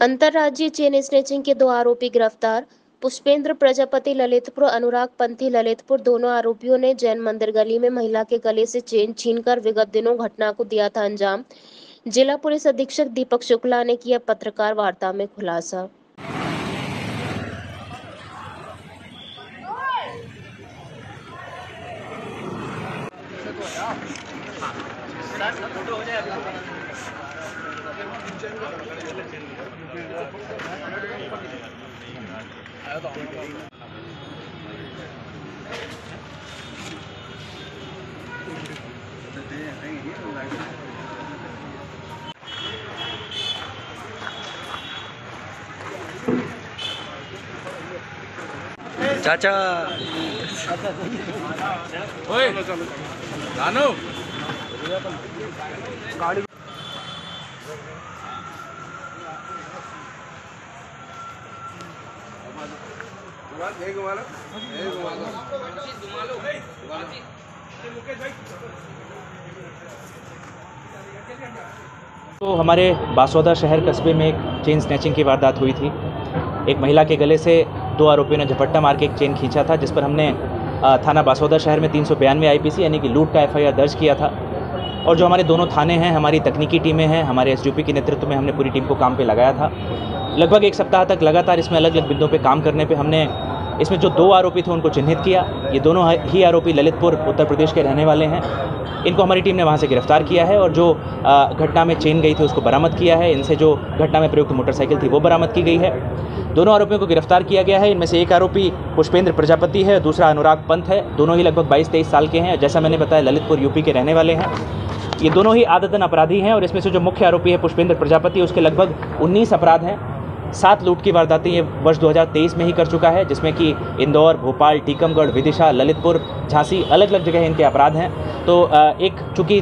अंतर्राज्यीय chain snatching के दो आरोपी गिरफ़्तार। पुष्पेंद्र, प्रजापति ललितपुर, अनुराग पंथी ललितपुर दोनों आरोपियों ने जैन मंदिर गली में महिला के गले से चेन छीनकर विगत दिनों घटना को दिया था अंजाम। जिला पुलिस अधीक्षक दीपक शुक्ला ने किया पत्रकार वार्ता में खुलासा। চাচা ওই জানো গাড়ি तो हमारे बासौदा शहर कस्बे में एक चेन स्नैचिंग की वारदात हुई थी। एक महिला के गले से दो आरोपियों ने झपट्टा मार के एक चेन खींचा था, जिस पर हमने थाना बासौदा शहर में तीन सौ बयानवे आई यानी कि लूट का एफआईआर दर्ज किया था। और जो हमारे दोनों थाने हैं, हमारी तकनीकी टीमें हैं, हमारे एस के नेतृत्व में हमने पूरी टीम को काम पे लगाया था। लगभग एक सप्ताह तक लगातार इसमें अलग अलग बिंदुओं पर काम करने पर हमने इसमें जो दो आरोपी थे उनको चिन्हित किया। ये दोनों ही आरोपी ललितपुर, उत्तर प्रदेश के रहने वाले हैं। इनको हमारी टीम ने वहाँ से गिरफ़्तार किया है और जो घटना में चेन गई थी उसको बरामद किया है। इनसे जो घटना में प्रयुक्त मोटरसाइकिल थी वो बरामद की गई है। दोनों आरोपियों को गिरफ़्तार किया गया है। इनमें से एक आरोपी पुष्पेंद्र प्रजापति है, दूसरा अनुराग पंत है। दोनों ही लगभग 22-23 साल के हैं। जैसा मैंने बताया, ललितपुर, यूपी के रहने वाले हैं। ये दोनों ही आदतन अपराधी हैं और इसमें से जो मुख्य आरोपी है पुष्पेंद्र प्रजापति, उसके लगभग 19 अपराध हैं। सात लूट की वारदातें ये वर्ष 2023 में ही कर चुका है, जिसमें कि इंदौर, भोपाल, टीकमगढ़, विदिशा, ललितपुर, झांसी अलग अलग जगह इनके अपराध हैं। तो एक चूँकि